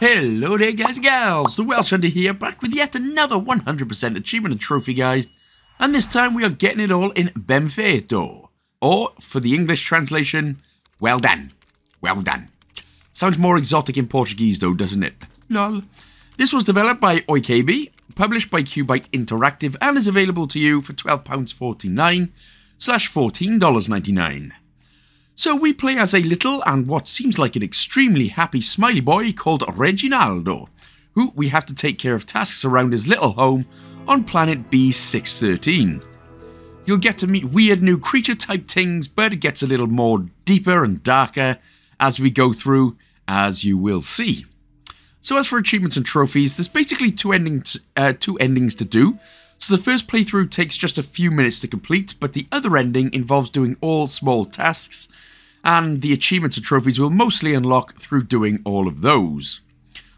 Hello there guys and gals, the Welsh Hunter here, back with yet another 100% achievement and trophy guide, and this time we are getting it all in Bem Feito, or for the English translation, well done, well done. Sounds more exotic in Portuguese though, doesn't it? Lol. This was developed by OiCabie, published by Qubyte Interactive, and is available to you for £12.49 slash $14.99. So we play as a little and what seems like an extremely happy smiley boy called Reginaldo, who we have to take care of tasks around his little home on planet B613. You'll get to meet weird new creature type things, but it gets a little more deeper and darker as we go through, as you will see. So as for achievements and trophies, there's basically two endings, uh, two endings to do. So the first playthrough takes just a few minutes to complete, but the other ending involves doing all small tasks, and the achievements and trophies will mostly unlock through doing all of those.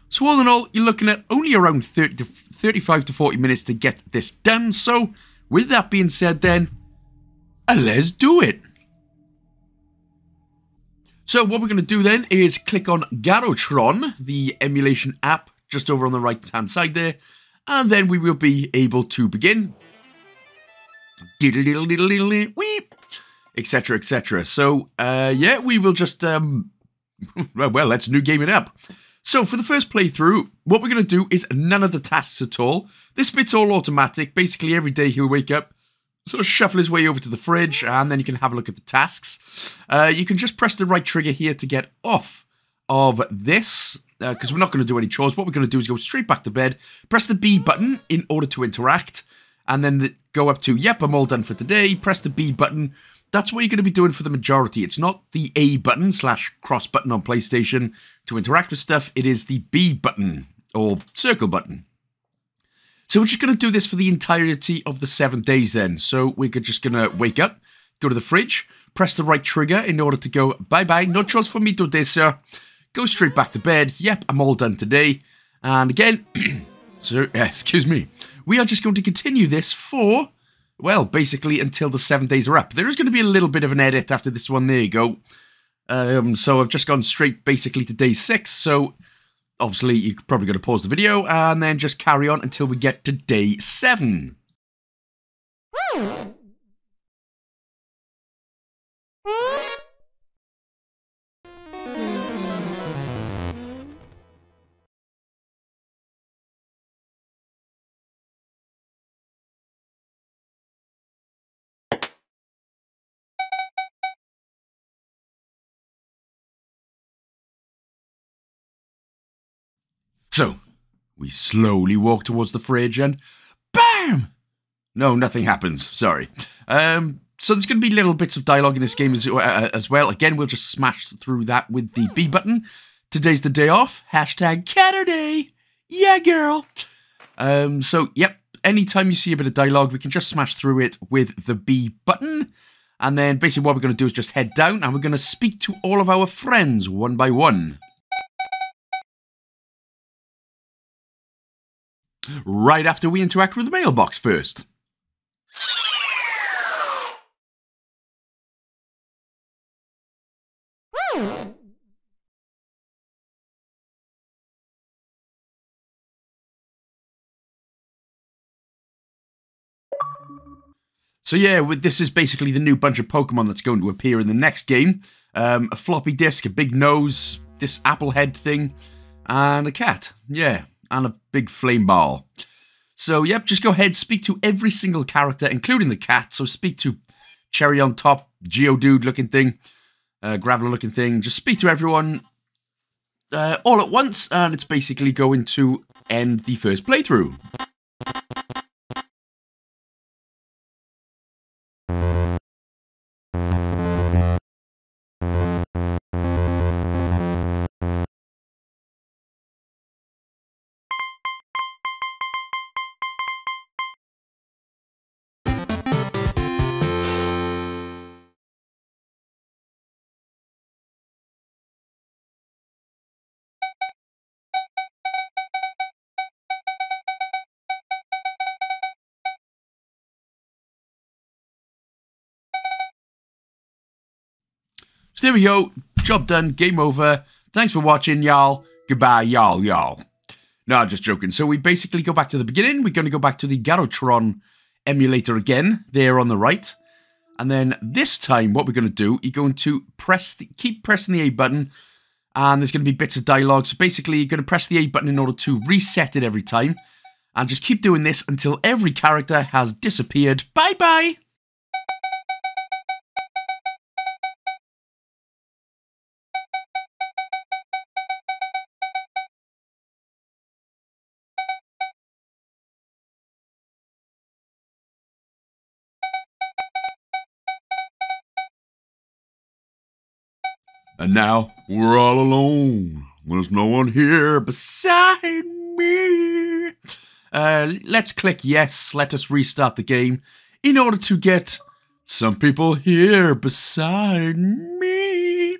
So all in all, you're looking at only around 30 to 35 to 40 minutes to get this done, so with that being said then, uh, let's do it! So what we're going to do then is click on Garotron, the emulation app, just over on the right hand side there, and then we will be able to begin. Weep etc., etc. So, uh, yeah, we will just, um, well, let's new game it up. So, for the first playthrough, what we're going to do is none of the tasks at all. This bit's all automatic. Basically, every day he'll wake up, sort of shuffle his way over to the fridge, and then you can have a look at the tasks. Uh, you can just press the right trigger here to get off of this, because uh, we're not going to do any chores. What we're going to do is go straight back to bed, press the B button in order to interact, and then the, go up to, yep, I'm all done for today, press the B button, that's what you're going to be doing for the majority. It's not the A button slash cross button on PlayStation to interact with stuff. It is the B button or circle button. So we're just going to do this for the entirety of the seven days then. So we're just going to wake up, go to the fridge, press the right trigger in order to go, bye-bye, no chores for me today, sir. Go straight back to bed. Yep, I'm all done today. And again, so, excuse me, we are just going to continue this for well, basically until the seven days are up. There is going to be a little bit of an edit after this one. There you go. Um, so I've just gone straight basically to day six. So obviously you're probably going to pause the video and then just carry on until we get to day seven. So, we slowly walk towards the fridge and BAM! No, nothing happens. Sorry. Um, so there's going to be little bits of dialogue in this game as, uh, as well. Again, we'll just smash through that with the B button. Today's the day off. Hashtag Catterday. Yeah, girl. Um, so, yep. Anytime you see a bit of dialogue, we can just smash through it with the B button. And then basically what we're going to do is just head down and we're going to speak to all of our friends one by one. Right after we interact with the mailbox first. So yeah, this is basically the new bunch of Pokemon that's going to appear in the next game. Um, a floppy disk, a big nose, this apple head thing, and a cat. Yeah, and a big flame ball. So, yep, just go ahead, speak to every single character, including the cat. So, speak to Cherry on top, Geodude looking thing, uh, Graveler looking thing. Just speak to everyone uh, all at once, and it's basically going to end the first playthrough. So there we go. Job done. Game over. Thanks for watching, y'all. Goodbye, y'all, y'all. No, just joking. So we basically go back to the beginning. We're going to go back to the Garotron emulator again, there on the right. And then this time, what we're going to do, you're going to press the, keep pressing the A button, and there's going to be bits of dialogue. So basically, you're going to press the A button in order to reset it every time, and just keep doing this until every character has disappeared. Bye-bye! And now we're all alone. There's no one here beside me. Uh, let's click yes. Let us restart the game in order to get some people here beside me.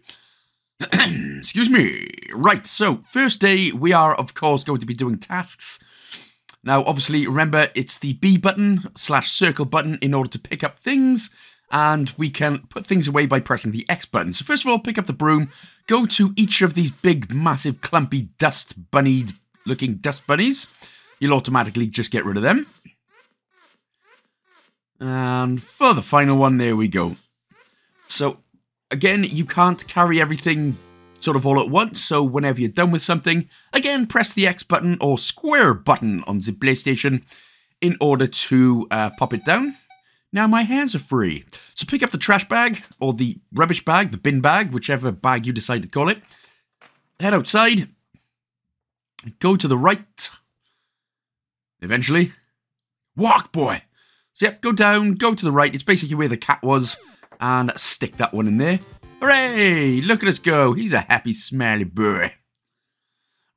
Excuse me. Right, so first day, we are, of course, going to be doing tasks. Now, obviously, remember, it's the B button slash circle button in order to pick up things and we can put things away by pressing the X button. So first of all, pick up the broom, go to each of these big, massive, clumpy, dust bunny looking dust bunnies. You'll automatically just get rid of them. And for the final one, there we go. So, again, you can't carry everything sort of all at once, so whenever you're done with something, again, press the X button or square button on the PlayStation in order to uh, pop it down. Now my hands are free. So pick up the trash bag, or the rubbish bag, the bin bag, whichever bag you decide to call it. Head outside. Go to the right. Eventually. Walk, boy! So yep, go down, go to the right. It's basically where the cat was. And stick that one in there. Hooray! Look at us go. He's a happy, smelly boy.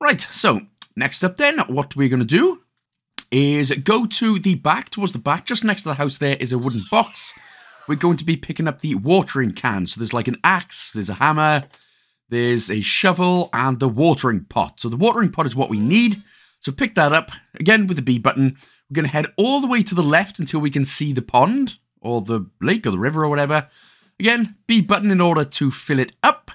Right, so next up then, what we're going to do is go to the back, towards the back, just next to the house there is a wooden box. We're going to be picking up the watering can. So there's like an axe, there's a hammer, there's a shovel, and the watering pot. So the watering pot is what we need. So pick that up, again with the B button. We're going to head all the way to the left until we can see the pond, or the lake, or the river, or whatever. Again, B button in order to fill it up.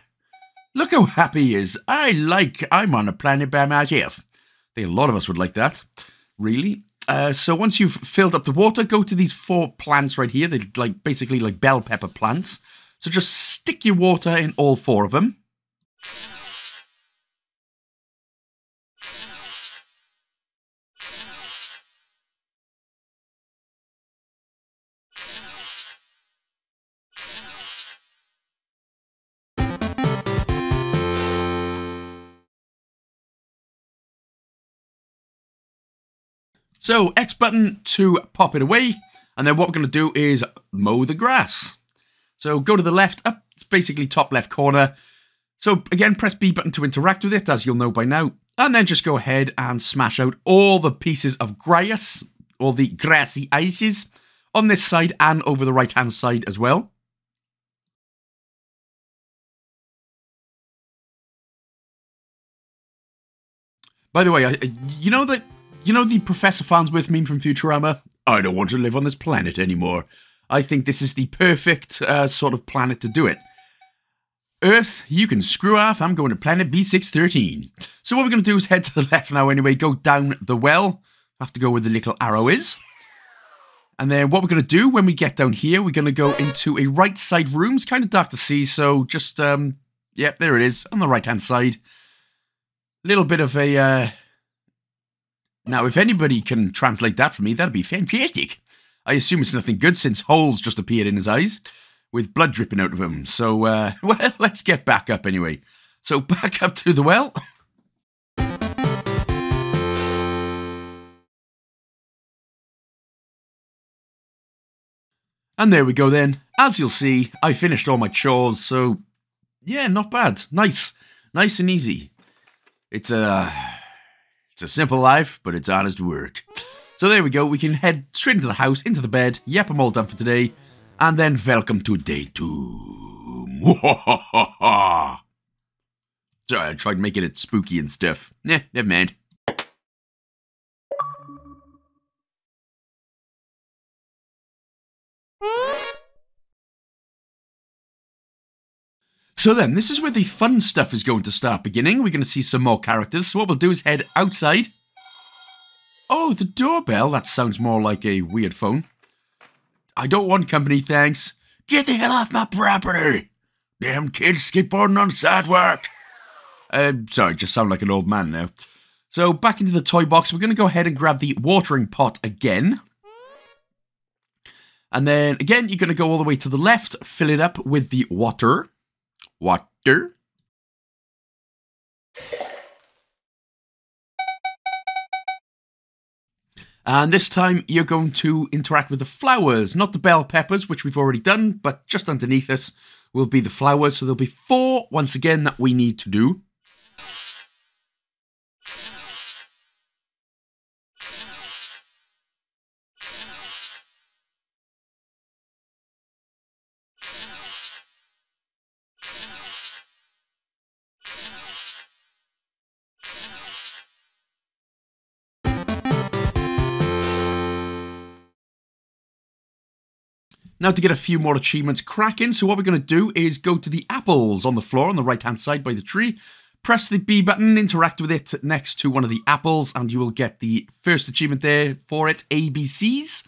Look how happy he is. I like, I'm on a planet by myself. I think a lot of us would like that really. Uh, so once you've filled up the water, go to these four plants right here. They're like basically like bell pepper plants. So just stick your water in all four of them. So X button to pop it away. And then what we're going to do is mow the grass. So go to the left, up, it's basically top left corner. So again, press B button to interact with it, as you'll know by now. And then just go ahead and smash out all the pieces of grass, all the grassy ices, on this side and over the right hand side as well. By the way, you know that you know the Professor Farnsworth meme from Futurama? I don't want to live on this planet anymore. I think this is the perfect uh, sort of planet to do it. Earth, you can screw off. I'm going to planet B613. So what we're going to do is head to the left now anyway, go down the well. Have to go where the little arrow is. And then what we're going to do when we get down here, we're going to go into a right side room. It's kind of dark to see, so just, um, yep, there it is, on the right hand side. Little bit of a, uh, now, if anybody can translate that for me, that'd be fantastic. I assume it's nothing good since holes just appeared in his eyes with blood dripping out of them. So, uh, well, let's get back up anyway. So, back up to the well. And there we go then. As you'll see, I finished all my chores, so yeah, not bad. Nice. Nice and easy. It's a... Uh, it's a simple life, but it's honest work. So there we go, we can head straight into the house, into the bed. Yep, I'm all done for today. And then welcome to day two. Sorry, I tried making it spooky and stuff. Eh, never mind. So then, this is where the fun stuff is going to start beginning. We're going to see some more characters. So what we'll do is head outside. Oh, the doorbell. That sounds more like a weird phone. I don't want company, thanks. Get the hell off my property. Damn kids skateboarding on sidewalk. Uh, sorry, just sound like an old man now. So back into the toy box, we're going to go ahead and grab the watering pot again. And then again, you're going to go all the way to the left, fill it up with the water. Water. And this time you're going to interact with the flowers, not the bell peppers, which we've already done, but just underneath us will be the flowers. So there'll be four, once again, that we need to do. Now to get a few more achievements cracking, so what we're going to do is go to the apples on the floor on the right hand side by the tree, press the B button, interact with it next to one of the apples, and you will get the first achievement there for it, ABCs.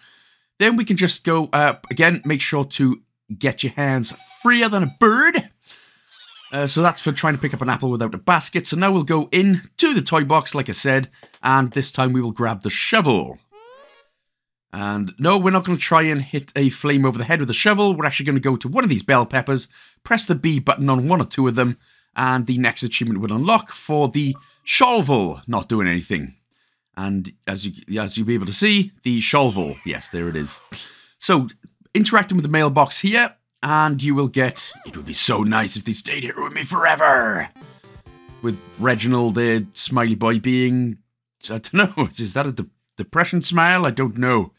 Then we can just go, uh, again, make sure to get your hands freer than a bird. Uh, so that's for trying to pick up an apple without a basket. So now we'll go in to the toy box, like I said, and this time we will grab the shovel. And no, we're not going to try and hit a flame over the head with a shovel. We're actually going to go to one of these bell peppers, press the B button on one or two of them, and the next achievement will unlock for the shovel not doing anything. And as you as you'll be able to see, the shovel, yes, there it is. So interacting with the mailbox here, and you will get. It would be so nice if they stayed here with me forever. With Reginald, the smiley boy, being I don't know. Is that a de depression smile? I don't know.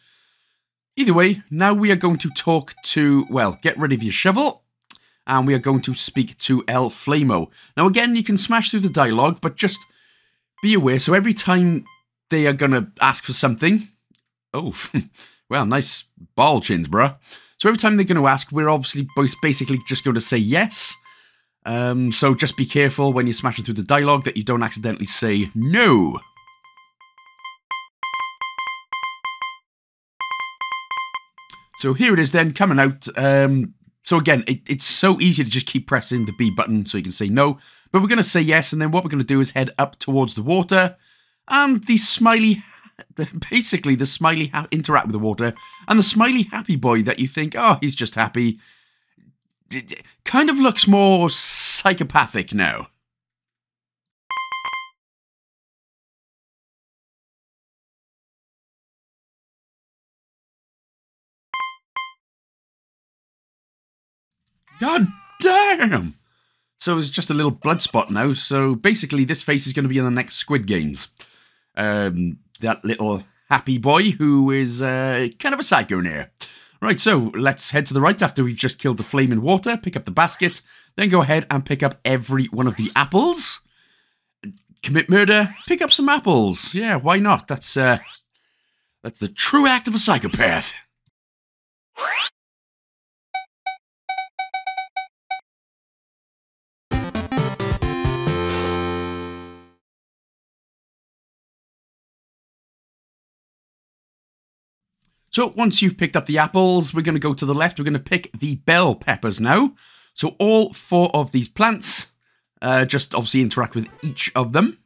Either way, now we are going to talk to, well, get rid of your shovel, and we are going to speak to El Flamo. Now again, you can smash through the dialogue, but just be aware, so every time they are going to ask for something, oh, well, nice ball chins, bruh. So every time they're going to ask, we're obviously both basically just going to say yes. Um, so just be careful when you're smashing through the dialogue that you don't accidentally say no. So here it is then, coming out. Um, so again, it, it's so easy to just keep pressing the B button so you can say no. But we're going to say yes, and then what we're going to do is head up towards the water. And the smiley, basically the smiley interact with the water. And the smiley happy boy that you think, oh, he's just happy, kind of looks more psychopathic now. God damn! So it's just a little blood spot now. So basically, this face is going to be in the next Squid Games. Um, that little happy boy who is uh, kind of a psycho now. Right, so let's head to the right after we've just killed the flame in water, pick up the basket, then go ahead and pick up every one of the apples. Commit murder, pick up some apples. Yeah, why not? That's uh that's the true act of a psychopath. So once you've picked up the apples, we're going to go to the left. We're going to pick the bell peppers now. So all four of these plants, uh, just obviously interact with each of them.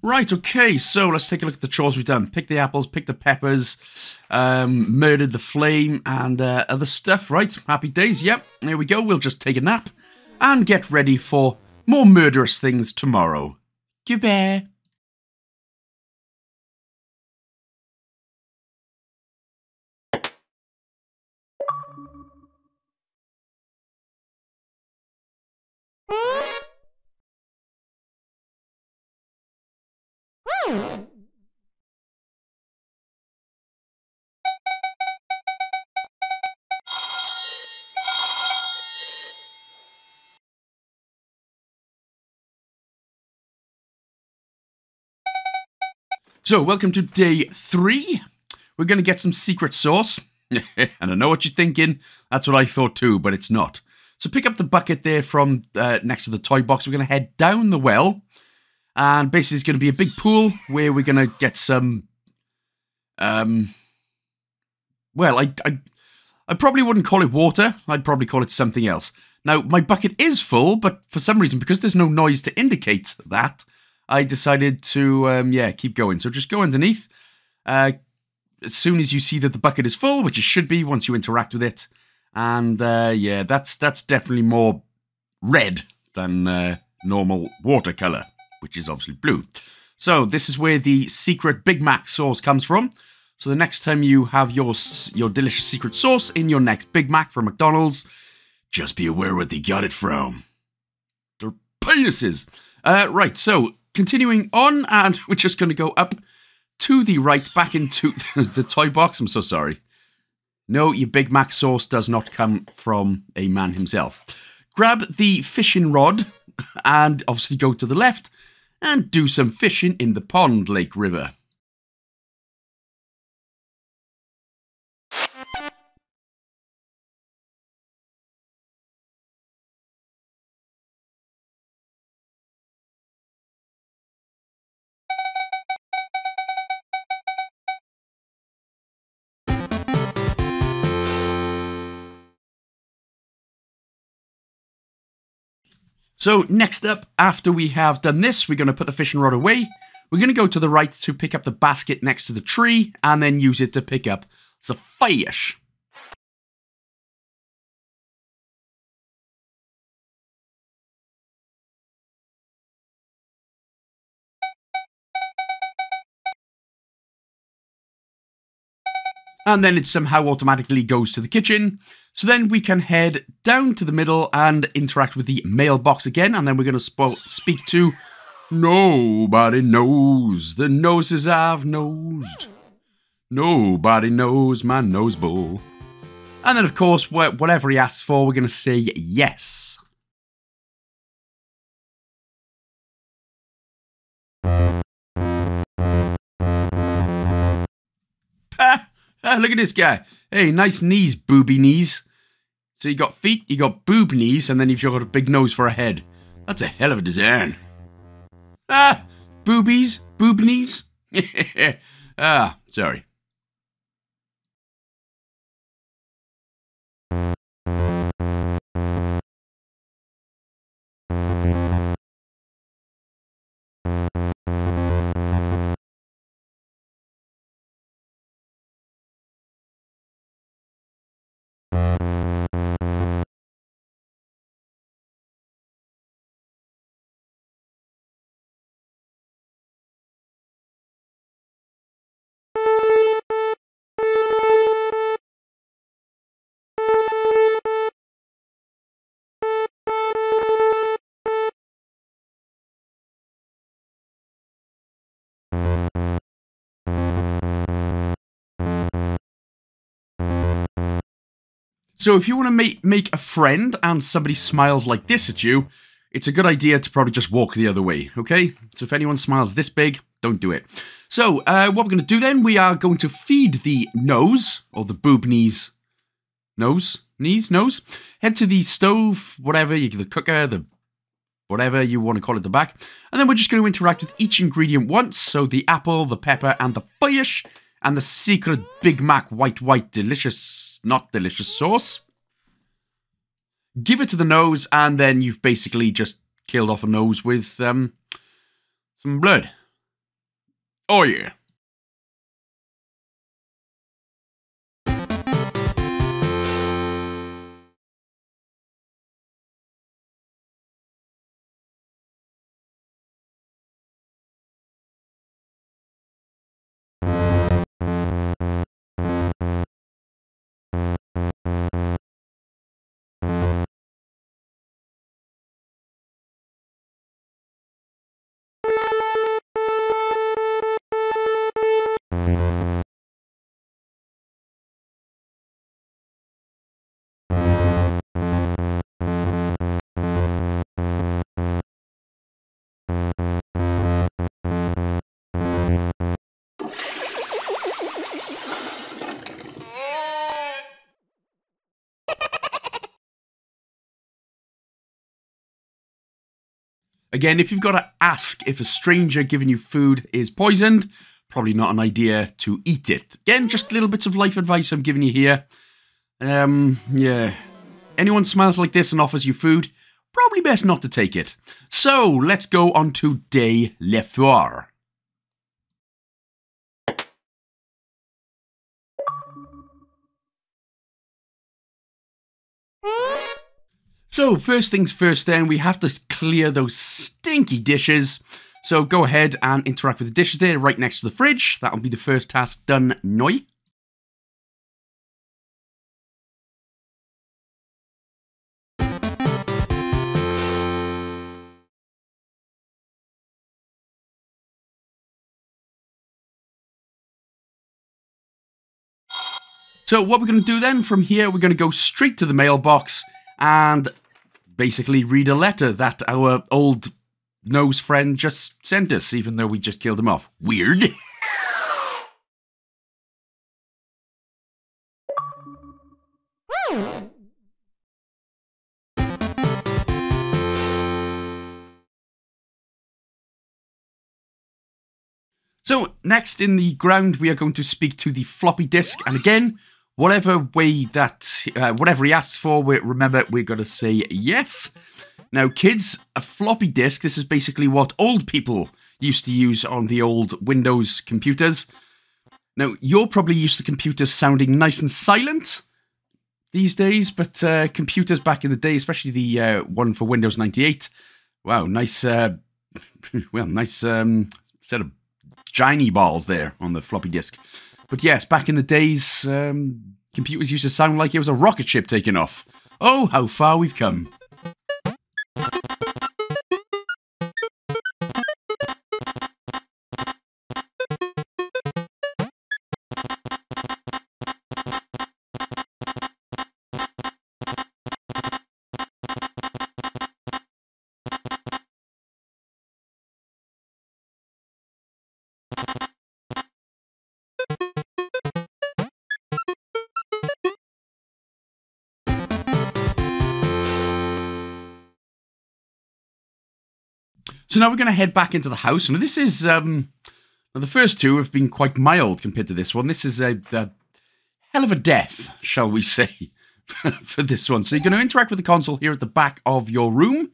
Right, okay, so let's take a look at the chores we've done. Pick the apples, pick the peppers, um, murdered the flame, and uh, other stuff, right? Happy days, yep. There we go, we'll just take a nap and get ready for more murderous things tomorrow. Goodbye. So, welcome to day three. We're going to get some secret sauce. and I know what you're thinking. That's what I thought too, but it's not. So, pick up the bucket there from uh, next to the toy box. We're going to head down the well. And basically, it's going to be a big pool where we're going to get some. Um. Well, I, I, I probably wouldn't call it water. I'd probably call it something else. Now, my bucket is full, but for some reason, because there's no noise to indicate that, I decided to, um, yeah, keep going. So just go underneath. Uh, as soon as you see that the bucket is full, which it should be once you interact with it. And uh, yeah, that's that's definitely more red than uh, normal watercolor, which is obviously blue. So this is where the secret Big Mac sauce comes from. So the next time you have your your delicious secret sauce in your next Big Mac from McDonald's, just be aware where they got it from. They're penises. Uh, right, so continuing on, and we're just going to go up to the right, back into the toy box. I'm so sorry. No, your Big Mac sauce does not come from a man himself. Grab the fishing rod and obviously go to the left and do some fishing in the pond, Lake River. So next up, after we have done this, we're going to put the fishing rod away. We're going to go to the right to pick up the basket next to the tree and then use it to pick up the fish. And then it somehow automatically goes to the kitchen. So then we can head down to the middle and interact with the mailbox again. And then we're going to speak to Nobody knows the noses I've nosed. Nobody knows my nose bowl. And then, of course, whatever he asks for, we're going to say yes. Ah, ah, look at this guy. Hey, nice knees, booby knees. So you got feet, you got boob knees, and then you've got a big nose for a head. That's a hell of a design. Ah, boobies, boob knees. ah, sorry. So if you want to make, make a friend and somebody smiles like this at you, it's a good idea to probably just walk the other way, okay? So if anyone smiles this big, don't do it. So uh, what we're going to do then, we are going to feed the nose, or the boob knees, nose, knees, nose. Head to the stove, whatever, you the cooker, the whatever you want to call it, the back. And then we're just going to interact with each ingredient once. So the apple, the pepper, and the fish and the secret Big Mac white, white, delicious, not delicious sauce. Give it to the nose, and then you've basically just killed off a nose with um, some blood. Oh, yeah. Again, if you've got to ask if a stranger giving you food is poisoned, probably not an idea to eat it. Again, just little bits of life advice I'm giving you here. Um, yeah. Anyone smiles like this and offers you food, probably best not to take it. So, let's go on to day le foire. So, first things first, then, we have to clear those stinky dishes. So, go ahead and interact with the dishes there right next to the fridge. That'll be the first task done, noi. So what we're going to do then, from here, we're going to go straight to the mailbox and basically read a letter that our old nose friend just sent us, even though we just killed him off. Weird. So, next in the ground, we are going to speak to the floppy disk. And again, whatever way that, uh, whatever he asks for, we, remember, we're going to say yes. Now, kids, a floppy disk, this is basically what old people used to use on the old Windows computers. Now, you're probably used to computers sounding nice and silent these days, but uh, computers back in the day, especially the uh, one for Windows 98, wow, nice, uh, well, nice um, set of shiny balls there on the floppy disk. But yes, back in the days, um, computers used to sound like it was a rocket ship taking off. Oh, how far we've come. So now we're going to head back into the house. And this is, um, the first two have been quite mild compared to this one. This is a, a hell of a death, shall we say, for this one. So you're going to interact with the console here at the back of your room.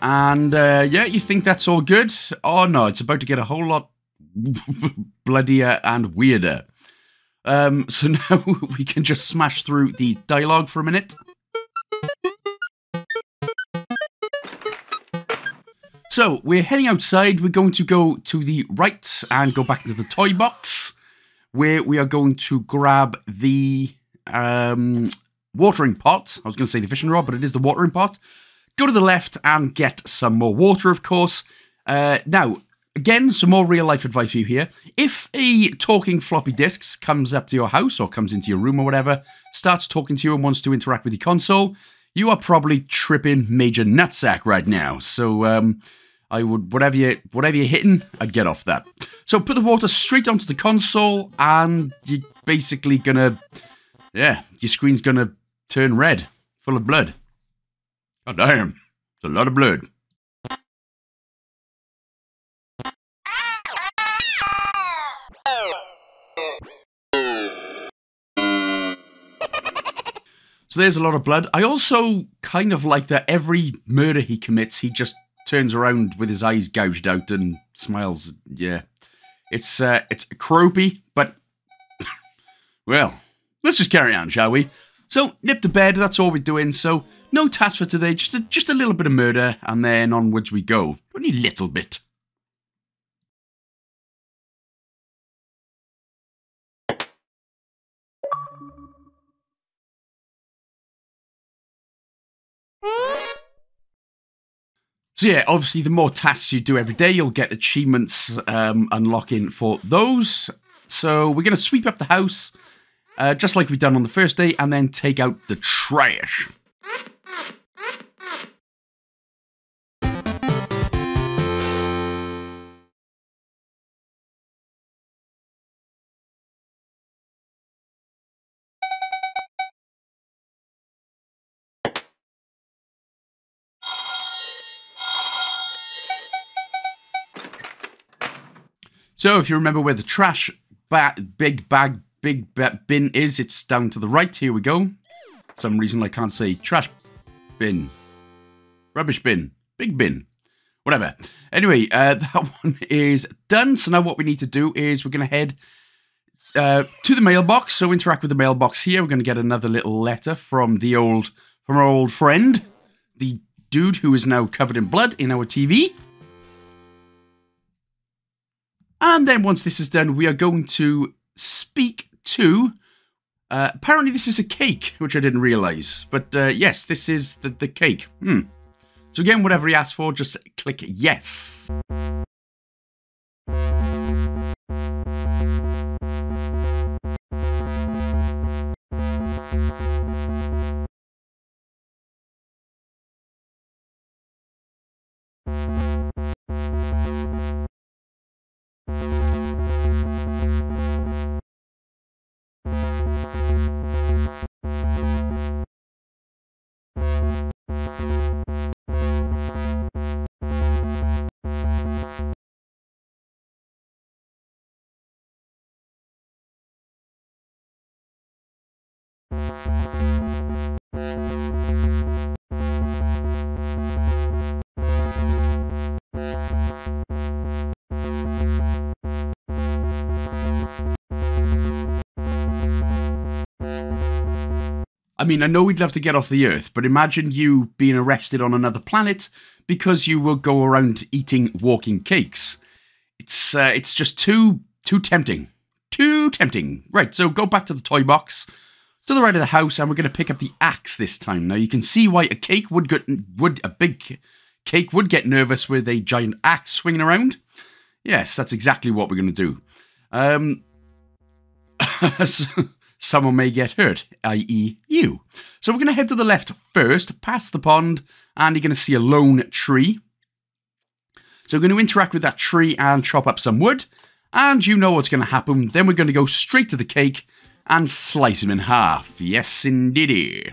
And uh, yeah, you think that's all good? Oh no, it's about to get a whole lot bloodier and weirder. Um, so now we can just smash through the dialogue for a minute. So we're heading outside. We're going to go to the right and go back into the toy box where we are going to grab the um, watering pot. I was going to say the fishing rod, but it is the watering pot. Go to the left and get some more water, of course. Uh, now, again, some more real life advice for you here. If a talking floppy disks comes up to your house or comes into your room or whatever, starts talking to you and wants to interact with the console, you are probably tripping major nutsack right now. So, um, I would whatever you whatever you're hitting, I'd get off that. So put the water straight onto the console, and you're basically gonna, yeah, your screen's gonna turn red, full of blood. God damn, it's a lot of blood. So there's a lot of blood. I also kind of like that every murder he commits, he just turns around with his eyes gouged out and smiles. Yeah, it's uh, it's croupy, but well, let's just carry on, shall we? So nip to bed. That's all we're doing. So no task for today. Just a, just a little bit of murder, and then onwards we go. Only a little bit. So yeah, obviously, the more tasks you do every day, you'll get achievements um, unlocking for those. So we're going to sweep up the house, uh, just like we've done on the first day, and then take out the trash. So if you remember where the trash ba big bag big bin is, it's down to the right. Here we go. For some reason I can't say trash bin. Rubbish bin. Big bin. Whatever. Anyway, uh, that one is done. So now what we need to do is we're going to head uh, to the mailbox. So interact with the mailbox here. We're going to get another little letter from the old, from our old friend, the dude who is now covered in blood in our TV. And then once this is done, we are going to speak to. Uh, apparently, this is a cake, which I didn't realize. But uh, yes, this is the, the cake. Hmm. So again, whatever he asks for, just click yes. I mean, I know we'd love to get off the Earth, but imagine you being arrested on another planet because you will go around eating walking cakes. It's uh, it's just too too tempting, too tempting. Right, so go back to the toy box to the right of the house, and we're going to pick up the axe this time. Now you can see why a cake would get would a big cake would get nervous with a giant axe swinging around. Yes, that's exactly what we're going to do. Um, someone may get hurt, i.e., you. So we're going to head to the left first, past the pond, and you're going to see a lone tree. So we're going to interact with that tree and chop up some wood, and you know what's going to happen. Then we're going to go straight to the cake and slice him in half. Yes, indeedy.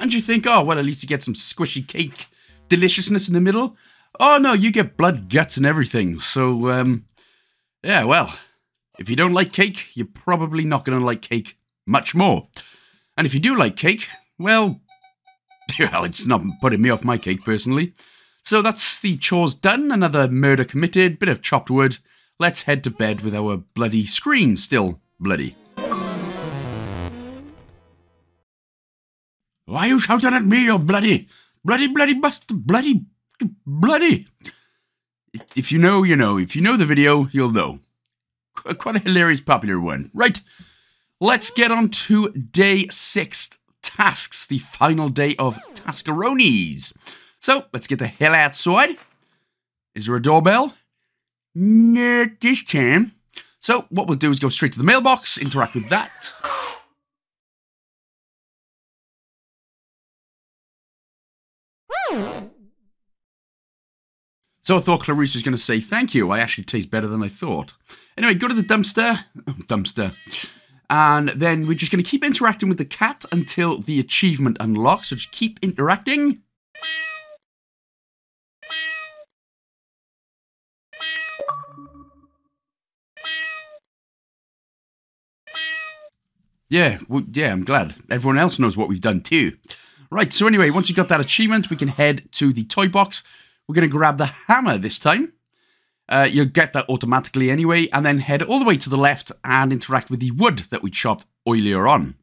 And you think, oh, well, at least you get some squishy cake deliciousness in the middle. Oh, no, you get blood, guts, and everything. So, um, yeah, well, if you don't like cake, you're probably not going to like cake much more. And if you do like cake, well, well, it's not putting me off my cake personally. So that's the chores done, another murder committed, bit of chopped wood. Let's head to bed with our bloody screen still bloody. Why are you shouting at me, you bloody, bloody, bloody bastard, bloody, bloody? If you know, you know. If you know the video, you'll know. Quite a hilarious, popular one. Right, let's get on to day six tasks, the final day of Taskeronis. So, let's get the hell outside. Is there a doorbell? Not this time. So, what we'll do is go straight to the mailbox, interact with that. So I thought Clarice was going to say thank you. I actually taste better than I thought. Anyway, go to the dumpster. Dumpster. And then we're just going to keep interacting with the cat until the achievement unlocks. So just keep interacting. Yeah, well, yeah, I'm glad. Everyone else knows what we've done too. Right, so anyway, once you've got that achievement, we can head to the toy box. We're going to grab the hammer this time. Uh, you'll get that automatically anyway, and then head all the way to the left and interact with the wood that we chopped earlier on.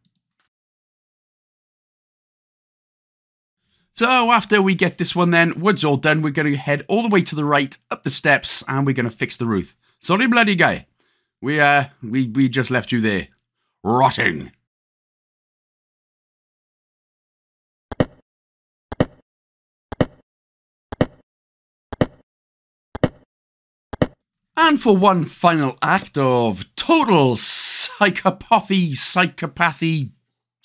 So after we get this one then, wood's all done, we're going to head all the way to the right, up the steps, and we're going to fix the roof. Sorry, bloody guy. We, uh, we, we just left you there. Rotting. And for one final act of total psychopathy, psychopathy,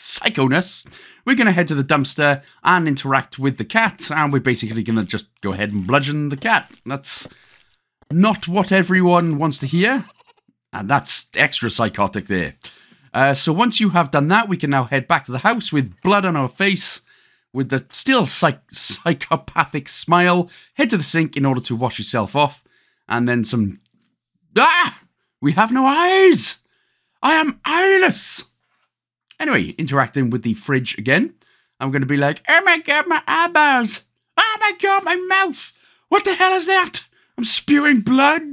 psychoness, we're going to head to the dumpster and interact with the cat. And we're basically going to just go ahead and bludgeon the cat. That's not what everyone wants to hear. And that's extra psychotic there. Uh, so once you have done that, we can now head back to the house with blood on our face, with the still psych- psychopathic smile. Head to the sink in order to wash yourself off, and then some. Ah! We have no eyes! I am eyeless! Anyway, interacting with the fridge again. I'm going to be like, oh my god, my eyeballs! Oh my god, my mouth! What the hell is that? I'm spewing blood!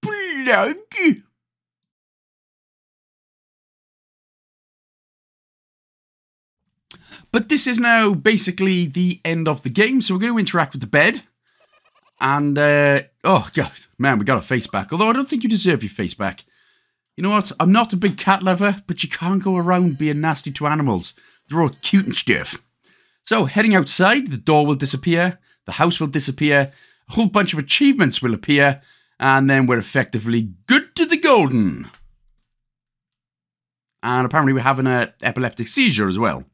Blood! But this is now basically the end of the game, so we're going to interact with the bed. And, uh, oh, God, man, we got a face back. Although I don't think you deserve your face back. You know what? I'm not a big cat lover, but you can't go around being nasty to animals. They're all cute and stuff. So, heading outside, the door will disappear, the house will disappear, a whole bunch of achievements will appear, and then we're effectively good to the golden. And apparently we're having an uh, epileptic seizure as well.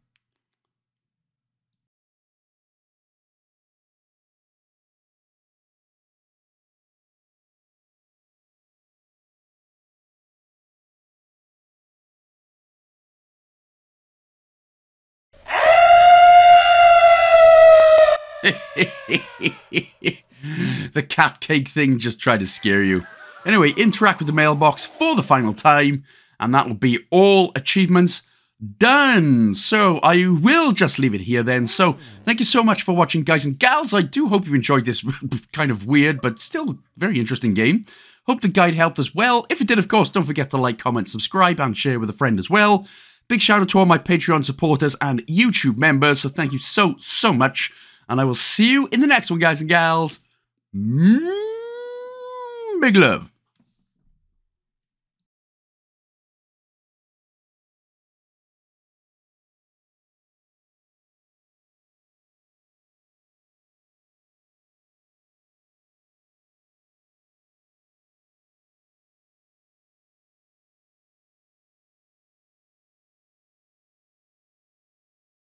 the cat cake thing just tried to scare you. Anyway, interact with the mailbox for the final time, and that'll be all achievements done. So I will just leave it here then. So thank you so much for watching, guys and gals. I do hope you enjoyed this kind of weird, but still very interesting game. Hope the guide helped as well. If it did, of course, don't forget to like, comment, subscribe, and share with a friend as well. Big shout out to all my Patreon supporters and YouTube members. So thank you so, so much. And I will see you in the next one, guys and gals. Mm, big love.